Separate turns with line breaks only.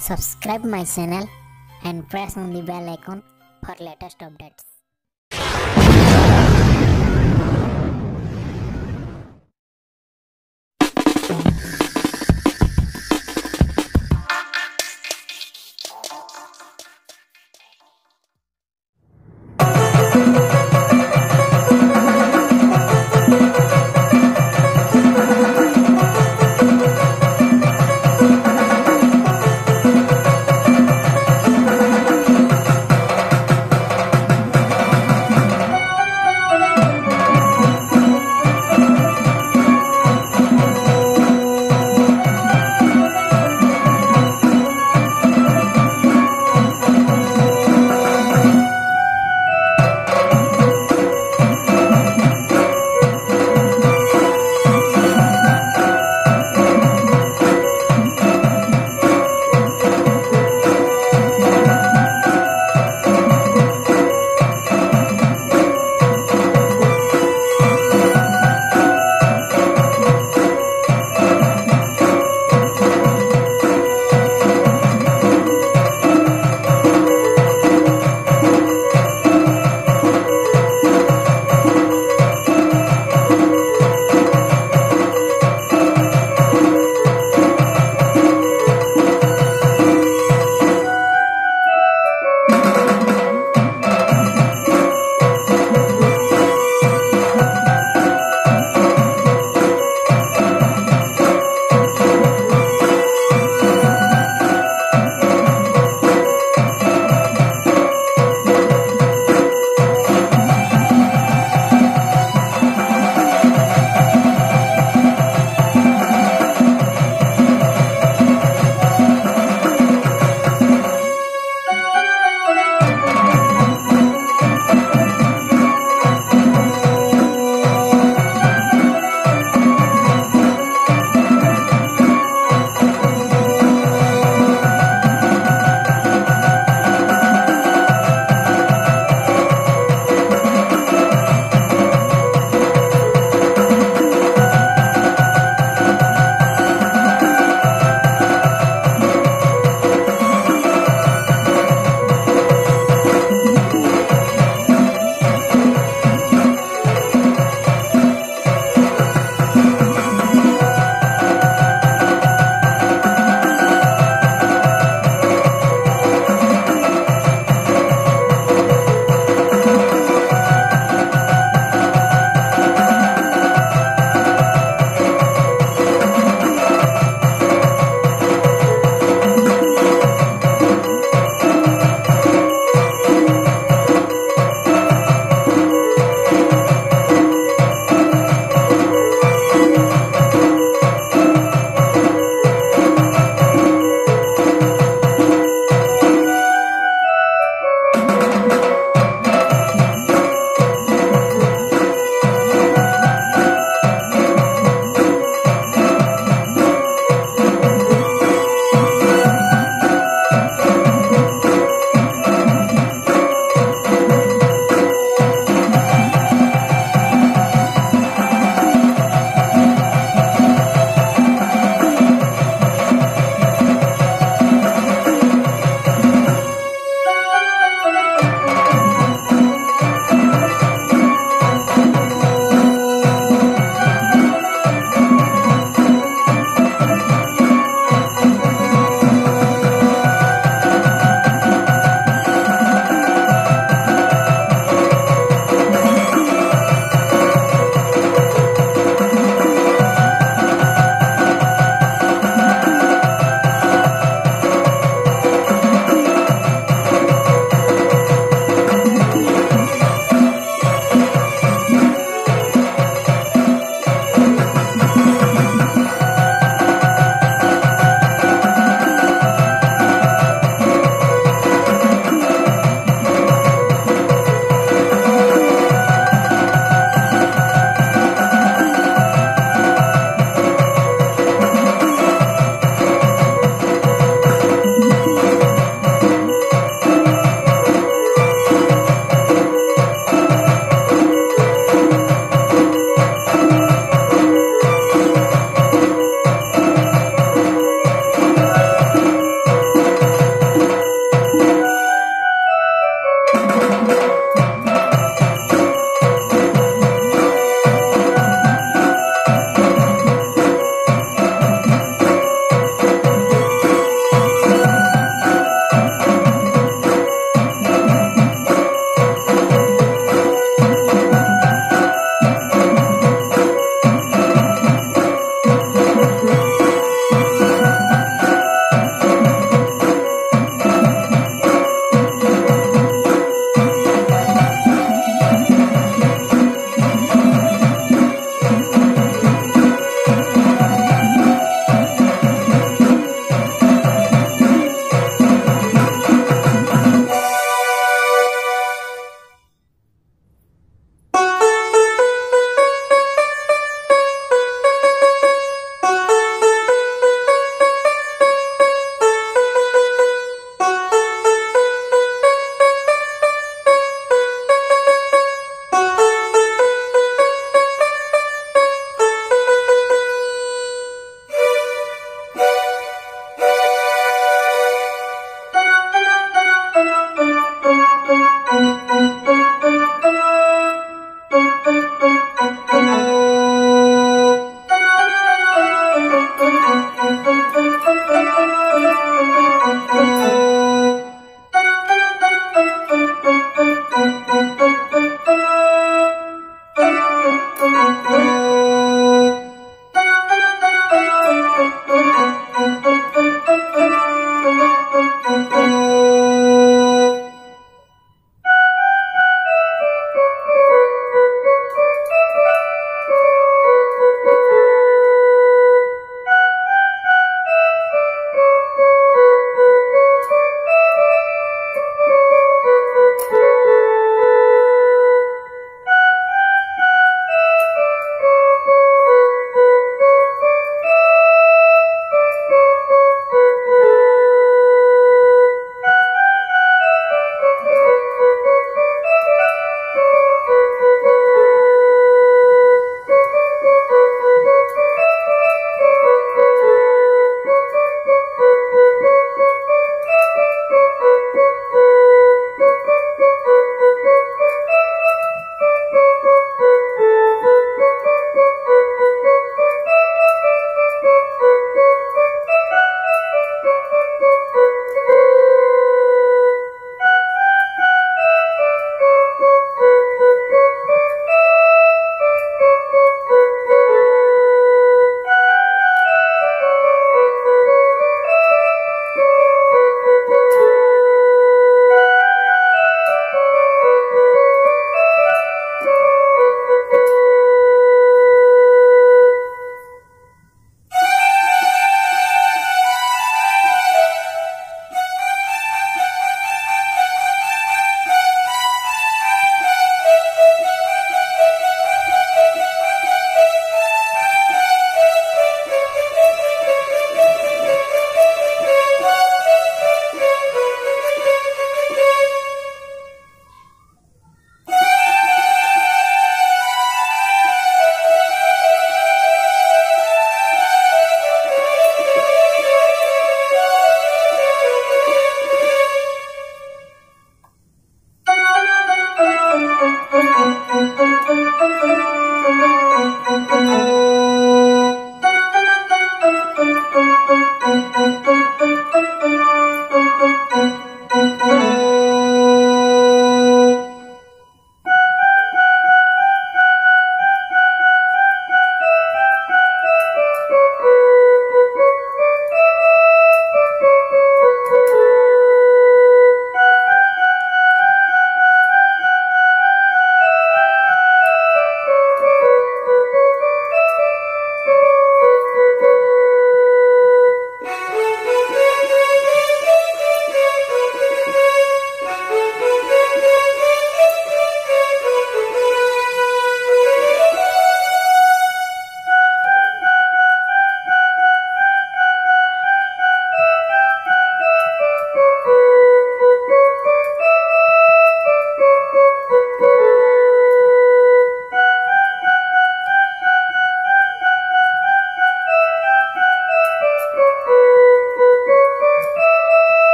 Subscribe my channel and press on the bell icon for latest updates.